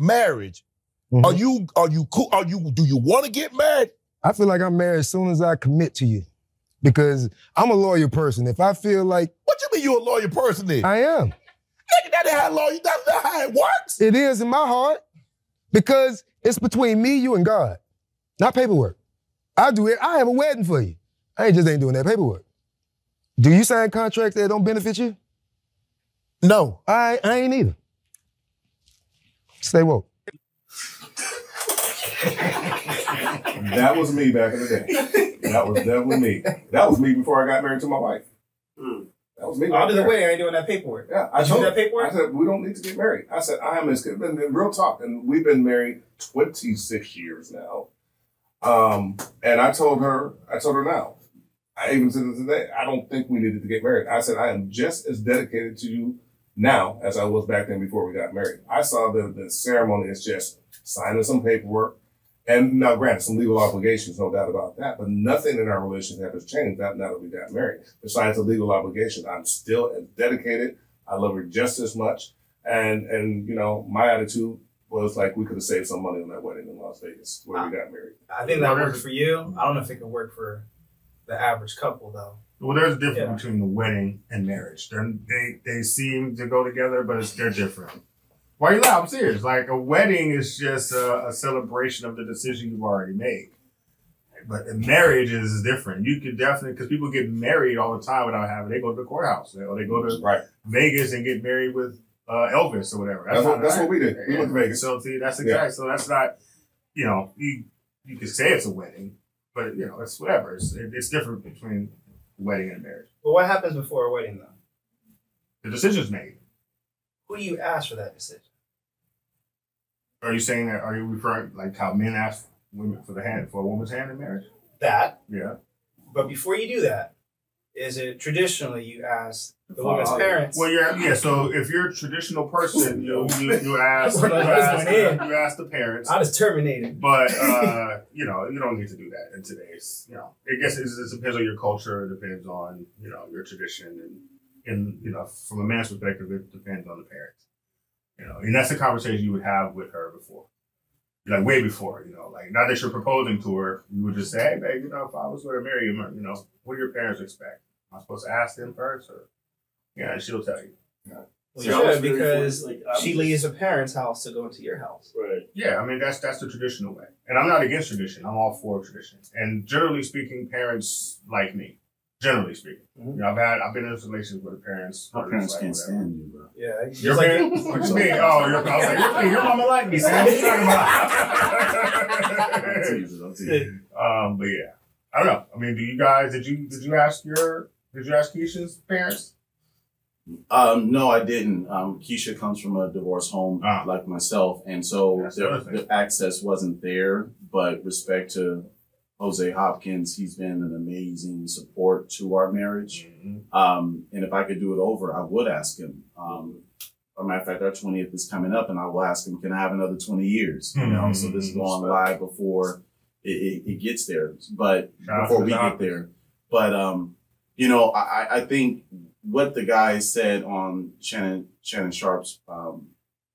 marriage, Mhm. are you are you cool? Are you do you want to get married? I feel like I'm married as soon as I commit to you. Because I'm a loyal person. If I feel like What you mean you're a loyal person then? I am, Nigga, that ain't how loyal. That's not how it works. it is in my heart. Because it's between me, you, and God, not paperwork. I do it. I have a wedding for you. I ain't just ain't doing that paperwork. Do you sign contracts that don't benefit you? No. I, I ain't either. Stay woke. That was me back in the day. That was definitely me. That was me before I got married to my wife. That was me. I'll do the there. way. I ain't doing that paperwork. Yeah, I Did you told do that paperwork? I said we don't need to get married. I said I am as good. And then real talk, and we've been married twenty six years now. Um, and I told her, I told her now. I even said it today. I don't think we needed to get married. I said I am just as dedicated to you now as I was back then before we got married. I saw the the ceremony as just signing some paperwork. And now, granted, some legal obligations, no doubt about that, but nothing in our relationship has changed that now that we got married. Besides the legal obligation, I'm still as dedicated. I love her just as much. And, and, you know, my attitude was like, we could have saved some money on that wedding in Las Vegas where we got married. I think that works for you. I don't know if it could work for the average couple though. Well, there's a difference Yeah. between the wedding and marriage. They're, they they seem to go together, but it's, they're different. Why you laugh? I'm serious. Like a wedding is just a, a celebration of the decision you've already made. But a marriage is different. You could definitely because people get married all the time without having. They go to the courthouse or they go to Right. Vegas and get married with uh, Elvis or whatever. That's what- not that's right. what we did. We went to Vegas. So see, that's Yeah. exactly. So that's not. You know, you you could say it's a wedding, but you know, it's whatever. It's it's different between wedding and marriage. But what happens before a wedding though? The decision's made. Who do you ask for that decision? Are you saying that? Are you referring like how men ask women for the hand for a woman's hand in marriage? That. Yeah. But before you do that, is it traditionally you ask the woman's Uh, parents? Well, you're yeah. So if you're a traditional person, you you, you ask you Well, I just ask, you ask the parents. I was terminated. But uh, you know, you don't need to do that in today's. You know, I guess it, it depends on your culture. It depends on you know your tradition, and and you know, from a man's perspective, it depends on the parents. You know, and that's the conversation you would have with her before, like way before. You know, like not that you're proposing to her, you would just say, "Hey, babe, you know, if I was going to marry you, you know, what do your parents expect? Am I supposed to ask them first, or yeah?" And she'll tell you. Well, See, you I was should really because like, I she was leaves her parents' house to go into your house. Right. Yeah, I mean that's that's the traditional way, and I'm not against tradition. I'm all for tradition, and generally speaking, parents like me. Generally speaking, Mhm. you know, I've had I've been in relations with parents. My where parents it's can't whatever. stand you, bro. Yeah, Your parents? What you mean? Oh, your, I was like, your, your mama like me, Sam. What you talking I'm about? teasing, I'm teasing. um, but yeah, I don't know. I mean, do you guys did you did you ask your did you ask Keisha's parents? Um, no, I didn't. Um, Keisha comes from a divorce home Ah. like myself, and so That's the the, other thing. the access wasn't there. But respect to Jose Hopkins, he's been an amazing support to our marriage. Um, and if I could do it over, I would ask him. Um, as a matter of fact, our 20th is coming up, and I will ask him, can I have another 20 years? You know, so this is going live before it, it, it gets there. But Shout before we get there. But um, you know, I, I- I think what the guy said on Shannon Shannon Sharpe's um,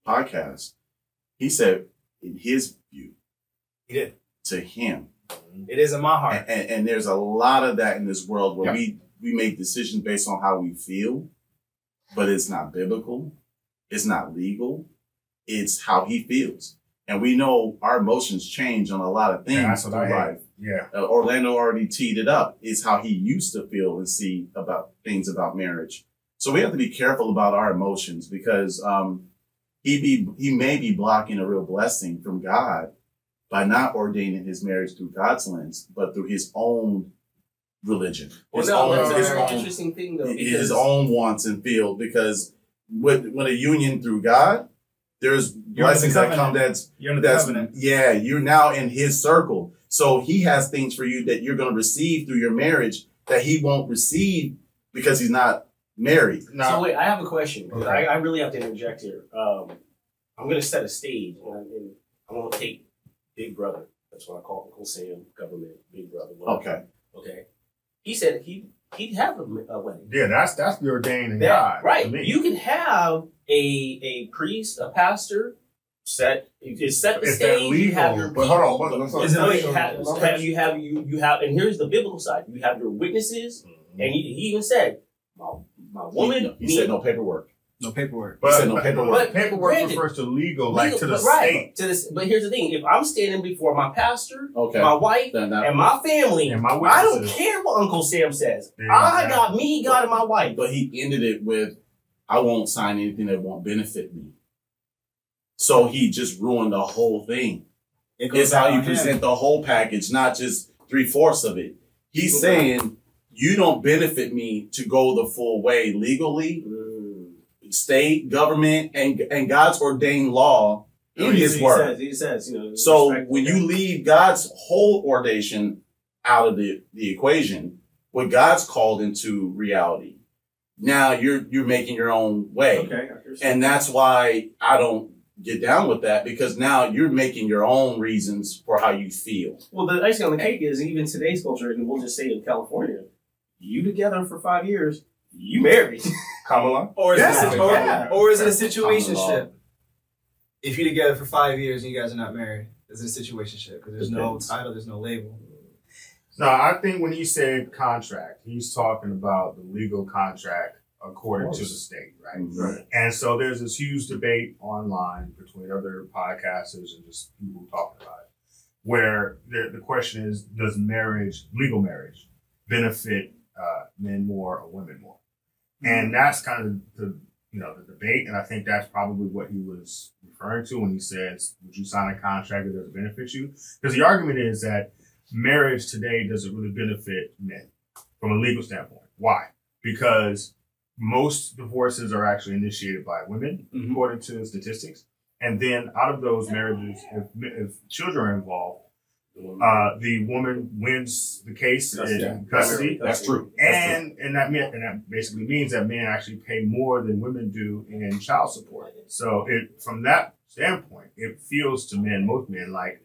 podcast, he said in his view he did. to him, It is in my heart. and, and, and there's a lot of that in this world where Yep. we we make decisions based on how we feel, but it's not biblical, it's not legal, it's how he feels, and we know our emotions change on a lot of things Yeah, that's what I life Yeah, uh, Orlando already teed it up. Is how he used to feel and see about things about marriage. So we have to be careful about our emotions because um, he be he may be blocking a real blessing from God by not ordaining his marriage through God's lens, but through his own religion, Well, his, no, own, that's a his, very own, interesting thing though. his own wants and feel. Because with when a union through God, there's You're under the blessings that come that's You're under the that's covenant. yeah, you're now in his circle. So he has things for you that you're going to receive through your marriage that he won't receive because he's not married. So wait, I have a question. Okay. I, I really have to interject here. Um, I'm going to set a stage, and, I'm- and I'm going to take Big Brother. That's what I call Uncle Sam, government, Big Brother. whatever. Okay. Okay. He said he he'd have a, a wedding. yeah, that's that's the ordained in That- God, right. You can have a a priest, a pastor, set you set the Is that stage. You have your But hold on, but let's Is it No, legal? you have, you have you have you you have and here's the biblical side. You have your witnesses, mm-hmm. and he, he even said, "My my woman." He me- said no paperwork. No paperwork. But, said no paperwork. but paperwork Granted. refers to legal, like to the right, state To this, but here's the thing: if I'm standing before my pastor, Okay. my wife, Then that- and my family, and my I don't care what Uncle Sam says. Yeah, I exactly. got me, God, and my wife. but he ended it with, "I won't sign anything that won't benefit me." So he just ruined the whole thing. It It's how you him. present the whole package, not just three fourths of it. He's saying you don't benefit me to go the full way legally, Mm. state, government, and and God's ordained law in he, His he word. Says, he says, you know. So when you leave God's whole ordination out of the, the equation, what God's called into reality, now you're you're making your own way. okay, And that's why I don't get down with that because now you're making your own reasons for how you feel. Well, the icing on the cake is even today's culture, and we'll just say in California, you together for five years, you married. Common law? Or is, Yeah, it, or, yeah. or is it a Common law. situationship? If you're together for five years and you guys are not married, is it a situationship? Because there's no title, there's no label. No, I think when he said contract, he's talking about the legal contract according to the state, right? Right. And so there's this huge debate online between other podcasters and just people talking about it, where the, the question is, does marriage, legal marriage, benefit uh, men more or women more? And that's kind of the you know the debate, and I think that's probably what he was referring to when he says, "Would you sign a contract that doesn't benefit you?" Because the argument is that marriage today doesn't really benefit men from a legal standpoint. Why? Because most divorces are actually initiated by women, Mhm. according to statistics. And then out of those marriages, if, if children are involved, uh, the woman wins the case Custody. in custody. That's true. That's true. And and that mean, and that basically means that men actually pay more than women do in child support. So it from that standpoint, it feels to men, most men, like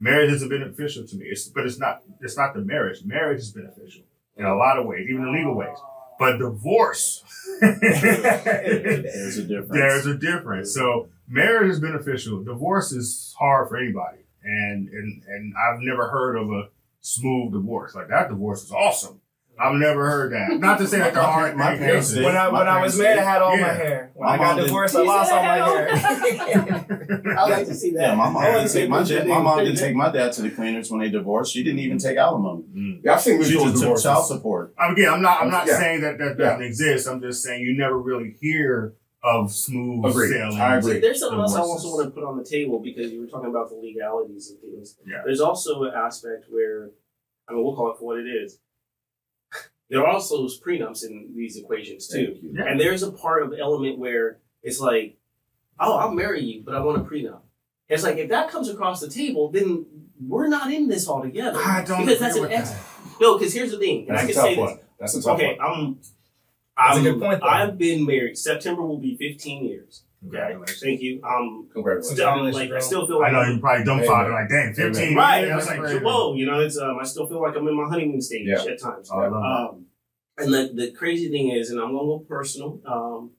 marriage is beneficial to me. It's but it's not it's not the marriage. Marriage is beneficial in a lot of ways, even in legal ways. But divorce There's a difference. there's a difference. So marriage is beneficial. Divorce is hard for anybody. And and and I've never heard of a smooth divorce. Like that divorce is awesome. I've never heard that. Not to say that they're My- hard. my parents cases. did. When I My when I was parents married, I had all my hair. When My I got mom did. divorced, I lost all my hair. I like to see that. Yeah, my mom I didn't take my dad. My mom didn't take my dad to the cleaners when they divorced. She didn't even take alimony. Mm. Yeah, I've seen She mutual just took child support. Again, I'm not. I'm not Yeah. saying that that doesn't exist. I'm just saying you never really hear of smooth Agreed. sailing. I agree. See, there's something else I also want to put on the table because you were talking about the legalities of things. Yeah. There's also an aspect where, I mean, we'll call it for what it is. There are also prenups in these equations too. Thank you. Yeah. And there's a part of the element where it's like, oh, I'll marry you, but I want a prenup. It's like if that comes across the table, then we're not in this all together. I don't because that's an ex. that. No, because here's the thing, and That's I a can tough say one. this. That's a tough Okay, one. I'm. That's a I'm- good point, though. I've been married. September will be 15 years. Okay, Congratulations. thank you. Um, Congratulations. still, I'm like, I still feel like know I'm- you're probably dumbfounded, like, dang, 15 Right. years, I was like, crazy. whoa, you know, it's um, I still feel like I'm in my honeymoon stage Yeah. at times. Oh, I love that. Um, and the, the crazy thing is, and I'm gonna go personal. Um,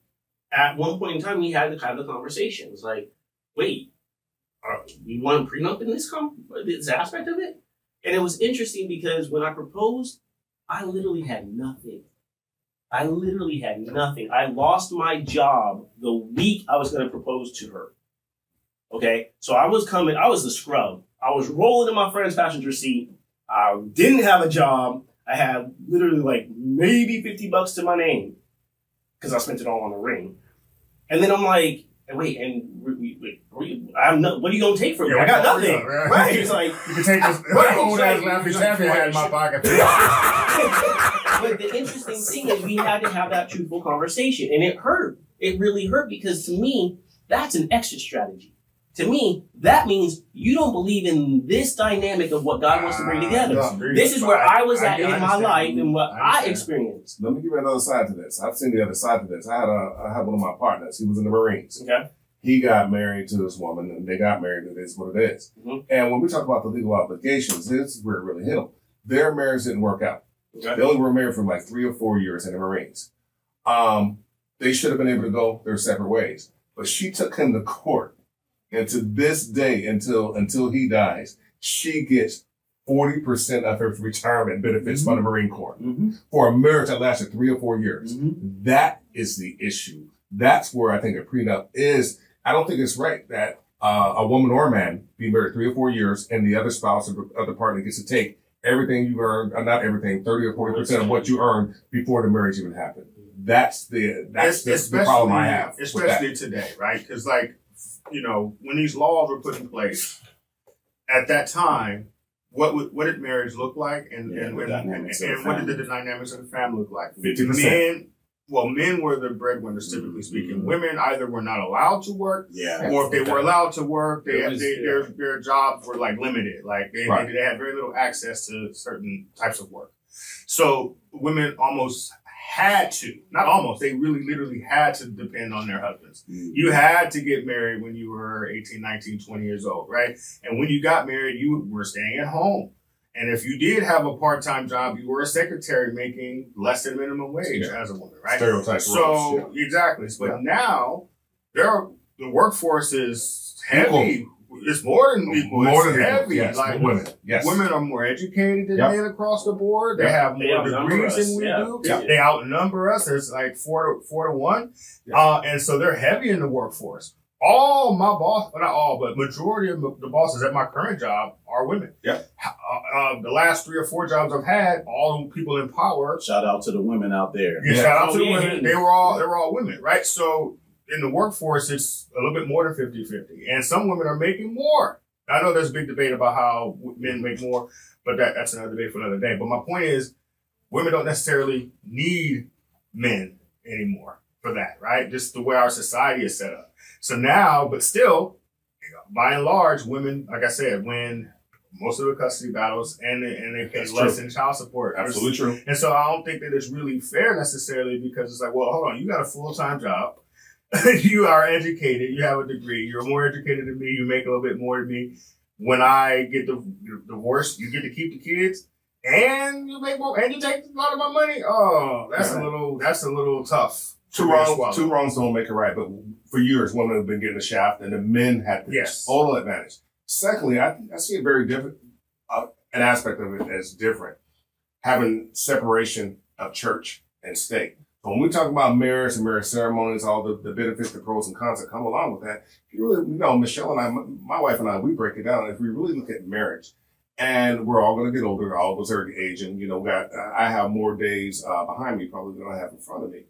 at one point in time, we had to have the conversations like, wait, uh, you want a prenup in this com- this aspect of it? And it was interesting because when I proposed, I literally had nothing. I literally had nothing. I lost my job the week I was going to propose to her. Okay, so I was coming. I was the scrub. I was rolling in my friend's passenger seat. I didn't have a job. I had literally like maybe 50 bucks to my name because I spent it all on the ring. And then I'm like, wait, and we, we, we, we, I'm not, what are you going to take from me? Yeah, I got nothing. yeah, right. Right. It's like, You can take this Right, old ass laughing champion I had in my pocket. but the interesting thing is we had to have that truthful conversation and it hurt. It really hurt because to me, that's an exit strategy. To me, that means you don't believe in this dynamic of what God wants to bring together. No, This is where I was at I in my life and what I I understand. experienced. Let me give you another side to this. I've seen the other side to this. I had a, I had one of my partners. He was in the Marines. Okay. He got married to this woman, and they got married. and It is what it is. Mhm. And when we talk about the legal obligations, this is where it really hit them. Their marriage didn't work out. Okay. They only were married for like three or four years in the Marines. Um, they should have been able to go their separate ways. But she took him to court And to this day, until until he dies, she gets 40% of her retirement benefits from the Marine Corps Mm-hmm. for a marriage that lasted three or four years. Mm-hmm. That is the issue. That's where I think a prenup is. I don't think it's right that uh, a woman or a man be married three or four years and the other spouse or the other partner gets to take everything you earned, uh, not everything, 30 or 40% of what you earned before the marriage even happened. That's the, that's the, the problem I have. with that. especially today, right? Because like, you know, when these laws were put in place, at that time, what would, what did marriage look like, and Yeah, and, the and, and, dynamics what did the dynamics of the family look like? 50%. Men, well, men were the breadwinners, typically speaking. Mhm. Women either were not allowed to work, Yeah. or if they were allowed to work, they, was- they their their jobs were like limited. Like they, Right. they they had very little access to certain types of work. So women almost had to, not almost, they really literally had to depend on their husbands. Mm-hmm. You had to get married when you were 18, 19, 20 years old, right? And when you got married, you were staying at home. And if you did have a part-time job, you were a secretary making less than minimum wage Yeah. as a woman, right? Stereotype So roles, exactly. But Yeah. now there are, the workforce is heavy. It's more than yeah. equal. More it's than heavy. Yes, like women. Yes. women are more educated than Yep. men across the board. They Yep. have more outnumber degrees us, than we yeah. do. Yeah. They outnumber us. It's like four to four to one. Yeah. Uh, and so they're heavy in the workforce. All my boss, well, not all, but majority of the bosses at my current job are women. Yep. Uh, uh, the last three or four jobs I've had, all the people in power Shout out to the women out there. yeah, Yeah. shout out Oh, to the yeah, women. They were all they were all women, right? So in the workforce, it's a little bit more than 50-50. And some women are making more. I know there's a big debate about how men make more, but that, that's another debate for another day. But my point is, women don't necessarily need men anymore for that, right? Just the way our society is set up. So now, but still, by and large, women, like I said, win most of the custody battles and they, and they pay That's less true. in child support. Absolutely true. And so I don't think that it's really fair necessarily because it's like, well, hold on, you got a full time job. you are educated. You have a degree. You're more educated than me. You make a little bit more than me. When I get the divorced, you get to keep the kids, and you make more, and you take a lot of my money. Oh, that's a little, that's a little tough. Two wrongs, two wrongs don't make it right. But for years, women have been getting the shaft, and the men had the Yes. total advantage. Secondly, I, I see a very different, uh, an aspect of it as different, having separation of church and state. So when we talk about marriage and marriage ceremonies, all the, the benefits, the pros and cons that come along with that, if you really, you know, Michelle and I, my, my wife and I, we break it down. If we really look at marriage, and we're all going to get older, all of us are aging. You know, got I have more days uh, behind me probably than I have in front of me.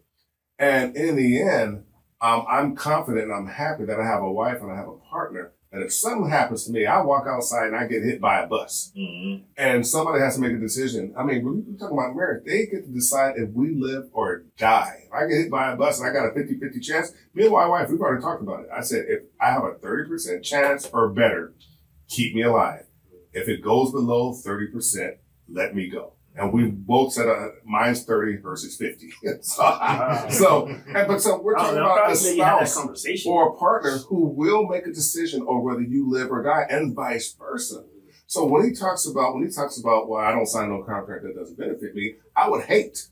And in the end, um, I'm confident and I'm happy that I have a wife and I have a partner. And if something happens to me, I walk outside and I get hit by a bus. Mm-hmm. And somebody has to make a decision. I mean, when we're talking about marriage, they get to decide if we live or die. If I get hit by a bus and I got a 50-50 chance, me and my wife, we've already talked about it. I said, if I have a 30% chance or better, keep me alive. If it goes below 30%, let me go. And we both said, uh, mine's 30 versus 50. so, so, and, but so we're talking about the probably you had that spouse conversation. or a partner who will make a decision on whether you live or die and vice versa. So when he talks about, when he talks about, well, I don't sign no contract that doesn't benefit me, I would hate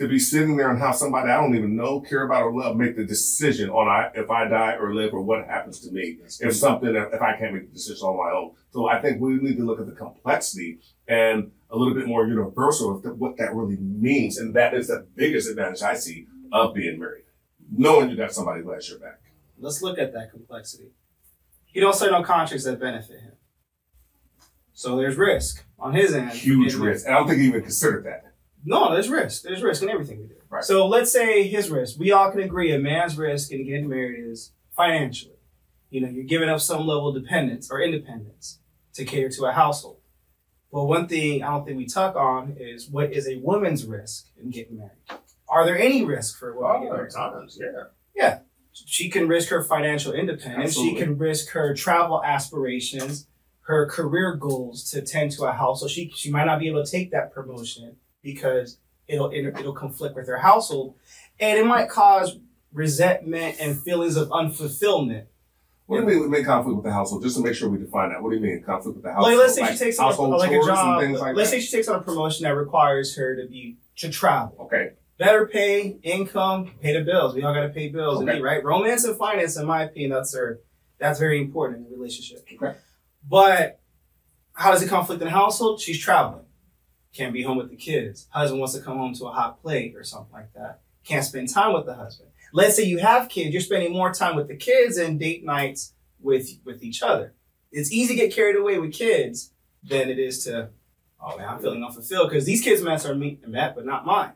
to be sitting there and have somebody I don't even know, care about or love make the decision on I, if I die or live or what happens to me. If something, if I can't make the decision on my own. So I think we need to look at the complexity and a little bit more universal of what that really means. And that is the biggest advantage I see of being married. Knowing you got somebody who has your back. Let's look at that complexity. He don't sign no contracts that benefit him. So there's risk on his end. Huge risk. And I don't think he even considered that. No, there's risk. There's risk in everything we do. Right. So let's say his risk. We all can agree a man's risk in getting married is financially. You know, you're giving up some level of dependence or independence to cater to a household. But one thing I don't think we talk on is what is a woman's risk in getting married? Are there any risk for a woman Oh, married? times, yeah. Yeah. She can risk her financial independence. Absolutely. She can risk her travel aspirations, her career goals to tend to a house. So she she might not be able to take that promotion because it'll, it'll conflict with her household, and it might cause resentment and feelings of unfulfillment. What do you mean we make conflict with the household? Just to make sure we define that. What do you mean conflict with the household? Like let's say she takes on like a job. like let's that? say she takes on a promotion that requires her to be to travel. Okay. Better pay, income, pay the bills. We all got to pay bills, and eat, right? Romance and finance, in my opinion, that's her That's very important in a relationship. Okay. But how does it conflict in the household? She's traveling. Can't be home with the kids. Husband wants to come home to a hot plate or something like that. Can't spend time with the husband. Let's say you have kids, you're spending more time with the kids and date nights with with each other. It's easy to get carried away with kids than it is to, oh man, I'm feeling unfulfilled because these kids' mess are me- and met, but not mine.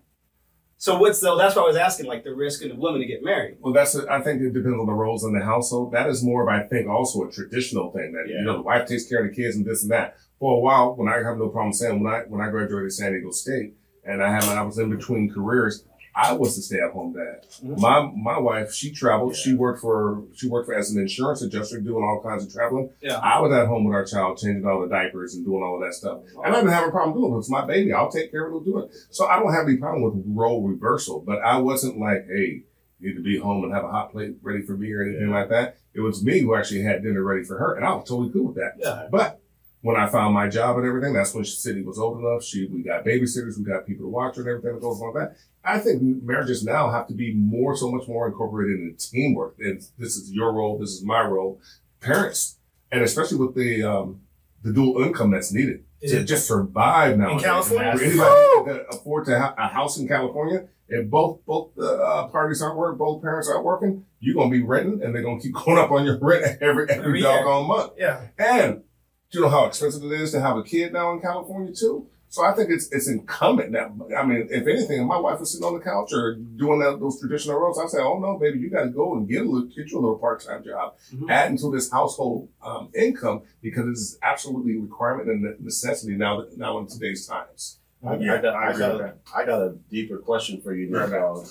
So what's the? That's why I was asking, like the risk of the women to get married. Well, that's. A, I think it depends on the roles in the household. That is more of, I think, also a traditional thing that Yeah. you know the wife takes care of the kids and this and that. For a while, when I have no problem saying when I when I graduated San Diego State and I had my, I was in between careers, I was the stay at home dad. Mhm. My my wife, she traveled. She worked for she worked for as an insurance adjuster, doing all kinds of traveling. Yeah. I was at home with our child, changing all the diapers and doing all of that stuff. And I didn't have a problem doing it. It's my baby. I'll take care of it. I'll do it. So I don't have any problem with role reversal. But I wasn't like, hey, you need to be home and have a hot plate ready for me or anything like that. It was me who actually had dinner ready for her, and I was totally cool with that. Yeah. But when I found my job and everything, that's when City was old enough. She, we got babysitters, we got people to watch her and everything that goes with that. I think marriages now have to be more, so much more incorporated in teamwork. And this is your role, this is my role. Parents, and especially with the um, the dual income that's needed to Yeah. just survive now. In California? for anybody that can afford to have a house in California, if both both uh, parties aren't working, both parents aren't working, you're gonna be renting, and they're gonna keep going up on your rent every every, Every doggone month. Yeah. And do you know how expensive it is to have a kid now in California too? So I think it's it's incumbent now. I mean, if anything, if my wife was sitting on the couch or doing that, those traditional roles, I'd say, "Oh no, baby, you got to go and get a little, get you a little part time job, Mhm. add into this household um, income because it is absolutely a requirement and a necessity now that now in today's times." I, Yeah, I got, I I, got a, I got a deeper question for you, Nick. Right. dog.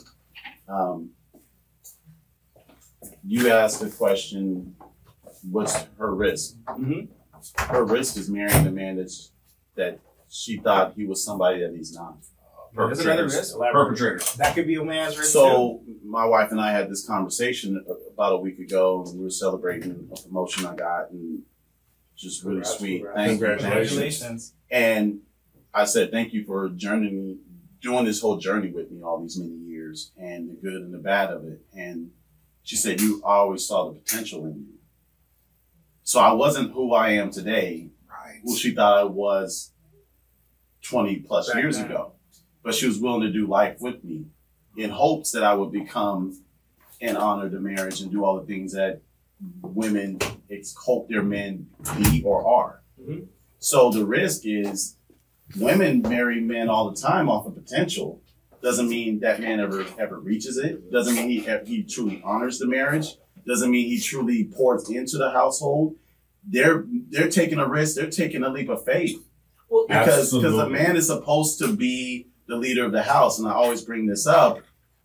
Um, you asked the question, what's her risk? Mhm. Her risk is marrying a man that's, that she thought he was somebody that he's not. There's another risk. Perpetrators. That could be a man's risk. too. So my wife and I had this conversation about a week ago, and we were celebrating a promotion I got, and just really Congrats, sweet. congrats. Thank you. Congratulations. And I said, thank you for journeying, doing this whole journey with me all these many years and the good and the bad of it. And she said, you always saw the potential in you. So I wasn't who I am today, Right. who she thought I was 20 plus Back years ago. But she was willing to do life with me in hopes that I would become and honor the marriage and do all the things that women hope their men be or are. Mhm. So the risk is women marry men all the time off of potential. Doesn't mean that man ever ever reaches it. Doesn't mean he he truly honors the marriage. Doesn't mean he truly pours into the household. They're they're taking a risk. They're taking a leap of faith Well, because because a man is supposed to be the leader of the house, and I always bring this up,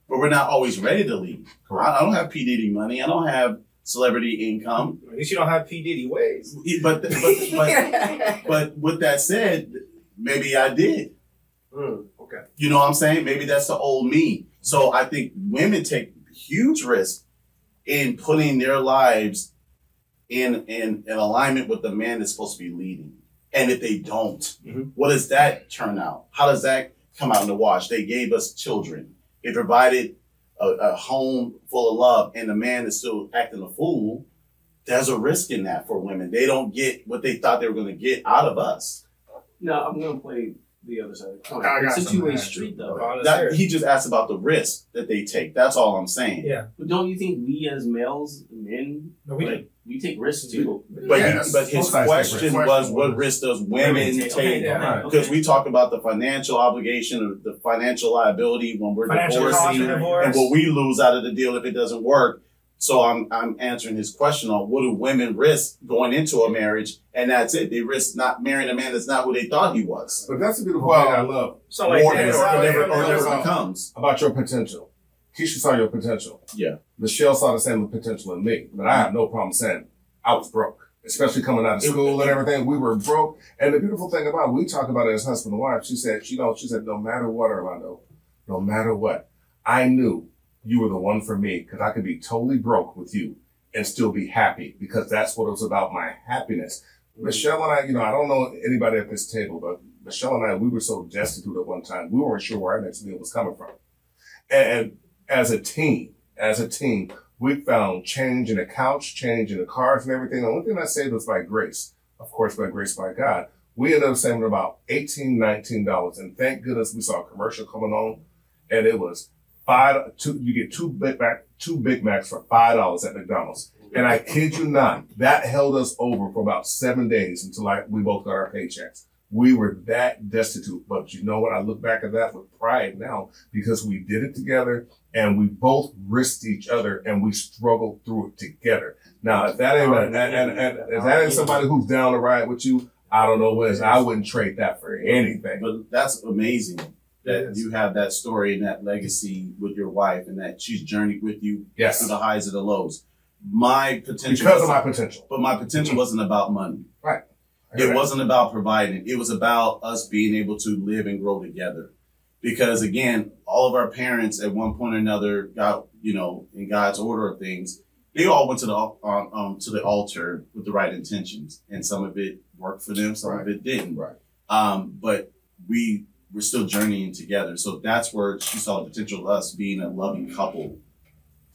but we're not always ready to lead. I, I don't have P Diddy money. I don't have celebrity income. at least you don't have P Diddy ways. But but but, but with that said, maybe I did. Mm, okay. You know what I'm saying? Maybe that's the old me. So I think women take huge risk in putting their lives in in, in alignment with the man that's supposed to be leading. And if they don't, Mhm. what does that turn out? How does that come out in the wash? They gave us children. They provided a, a home full of love, and the man is still acting a fool. There's a risk in that for women. They don't get what they thought they were going to get out of us. No, I'm gonna play the other side of the coin. I got It's a two way street though. That, he just asked about the risk that they take. That's all I'm saying. Yeah. But don't you think we as males, men, No, we like we take risks too? But, Yes. he, but his Both question risks. was, what risk does women Women take? Okay, yeah, Right. Because okay. we talk about the financial obligation or the financial liability when we're Financial divorcing and what we lose out of the deal if it doesn't work. So I'm I'm answering his question on what do women risk going into a marriage, and that's it. They risk not marrying a man that's not who they thought he was, But that's a beautiful Well, thing I love So like or, that, or, it's how never, or never goes. becomes. about your potential. Keisha saw your potential. Yeah. Michelle saw the same potential in me, but I have no problem saying I was broke, especially coming out of school and everything. We were broke. And the beautiful thing about it, we talked about it as husband and wife. She said, she know, she said, no matter what, Orlando, no matter what, I knew you were the one for me because I could be totally broke with you and still be happy because that's what it was about, my happiness. Michelle and I, you know, I don't know anybody at this table, but Michelle and I, we were so destitute at one time. We weren't sure where our next meal was coming from. And as a team, as a team, We found change in the couch, change in the cars and everything. The only thing I saved was by grace. Of course, by grace by God. We ended up saving about $18, $19. And thank goodness we saw a commercial coming on and it was five, two, you get two Big Mac, two Big Macs for $5 at McDonald's. And I kid you not, that held us over for about seven days until I, we both got our paychecks. We were that destitute. But you know what? I look back at that with pride now because we did it together and we both risked each other and we struggled through it together. Now, if that ain't, and, and, and if that ain't somebody who's down to ride with you, I don't know what is. I wouldn't trade that for anything. But that's amazing that Yes. you have that story and that legacy with your wife and that she's journeyed with you Yes. through the highs and the lows. My potential Because of my potential. but my potential wasn't about money. Right. It that. wasn't about providing. It was about us being able to live and grow together. Because again, all of our parents at one point or another got, you know, in God's order of things, they all went to the um, um, to the altar with the right intentions, and some of it worked for them, some of it didn't. Right. Um, but we were still journeying together, so that's where she saw the potential of us being a loving couple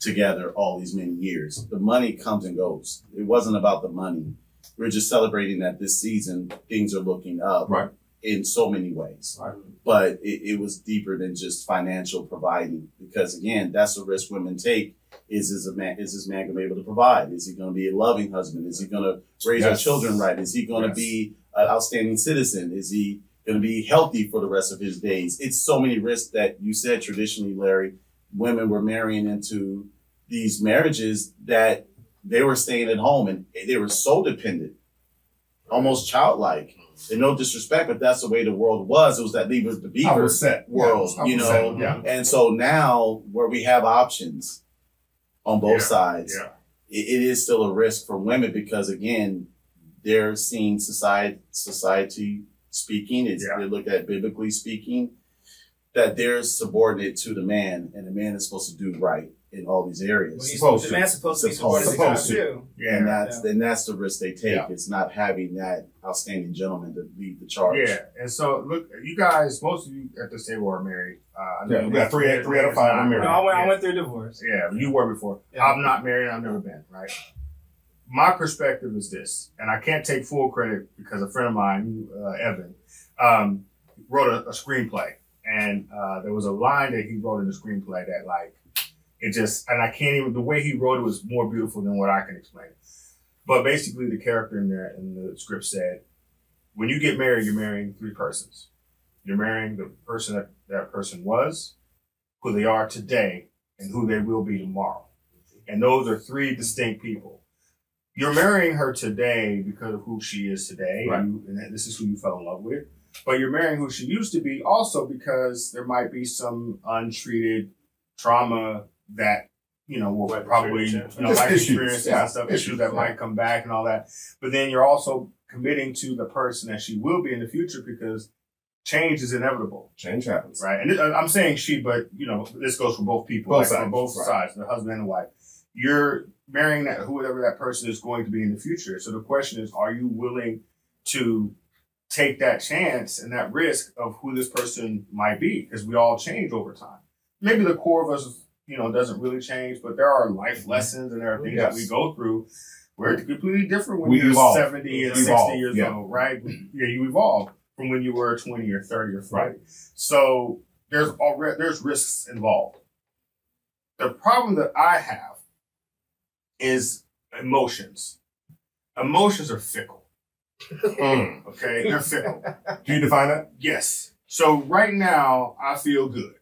together all these many years. The money comes and goes. It wasn't about the money. We're just celebrating that this season things are looking up Right. in so many ways. Right. But it, it was deeper than just financial providing because again, that's the risk women take. Is is a man is this man gonna be able to provide? Is he gonna be a loving husband? Is he gonna raise our children right? Is he gonna Yes. be an outstanding citizen? Is he gonna be healthy for the rest of his days? It's so many risks that you said traditionally, Larry, women were marrying into these marriages that they were staying at home and they were so dependent, almost childlike. And no disrespect, but that's the way the world was. It was that leave it the beaver set. world, was you set. know. Yeah. And so now, where we have options on both Yeah, sides, Yeah. it, it is still a risk for women because again, they're seeing society society speaking. It's Yeah. they look at biblically speaking that they're subordinate to the man, and the man is supposed to do right in all these areas. Well, he's Supposed the to. man's supposed to be Supposed- supposed to. to. too. Yeah. and that's Yeah. and that's the risk they take. Yeah. It's not having that outstanding gentleman to lead the charge. Yeah, and so look, you guys, most of you at this table are married. Uh, I know Yeah, we got three- three out of five not are married. No, I went, I went through divorce. Yeah, you were before. Yeah. I'm not married. I've never been. Right. My perspective is this, and I can't take full credit because a friend of mine, uh, Evan, um, wrote a, a screenplay, and uh, there was a line that he wrote in the screenplay that like it just, and I can't even. The way he wrote it was more beautiful than what I can explain. But basically, the character in there in the script said, when you get married, you're marrying three persons. You're marrying the person that that person was, who they are today, and who they will be tomorrow. And those are three distinct people. You're marrying her today because of who she is today, Right. and, you, and this is who you fell in love with. But you're marrying who she used to be also because there might be some untreated trauma that you know will Life probably you experience, know, Just life issues, experiences yeah, and stuff, issues, issues that yeah. might come back and all that. But then you're also committing to the person that she will be in the future because change is inevitable Change happens. right? And I'm saying she, but you know, this goes for both people, Both like, for sides, both right. sides, the husband and the wife. You're marrying that whoever that person is going to be in the future. So the question is, are you willing to take that chance and that risk of who this person might be? Because we all change over time. Maybe the core of us, you know, doesn't really change, but there are life mm-hmm. lessons and there are oh, things that we go through. We're completely different when We you're evolve. 70 and 60 evolve, years yeah. old, right? Yeah, you evolve from when you were 20 or 30 or 40. So there's already there's risks involved. The problem that I have is emotions. Emotions are fickle. Mm. Okay, they're fickle. Can you define that? Yes. So right now I feel good.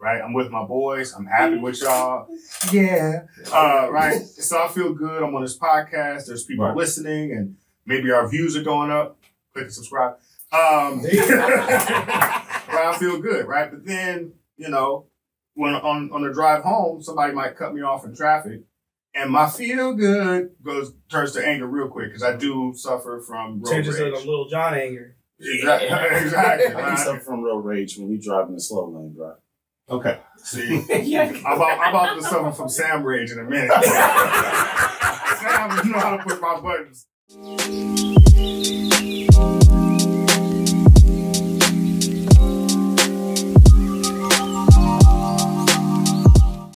Right, I'm with my boys. I'm happy with y'all. Yeah. Uh, right. So I feel good. I'm on this podcast. There's people Right. listening, and maybe our views are going up. Click and subscribe. Um, right, I feel good, right? But then, you know, when on, on the drive home, somebody might cut me off in traffic and my feel good goes, turns to anger real quick because I do suffer from road Changes to rage. the little John anger. Exactly. exactly. I suffer from road rage when you drive in the slow lane, bro. Okay. See, I'm about, I'm about to suffer from Sam rage in a minute. Sam, you know how to push my buttons.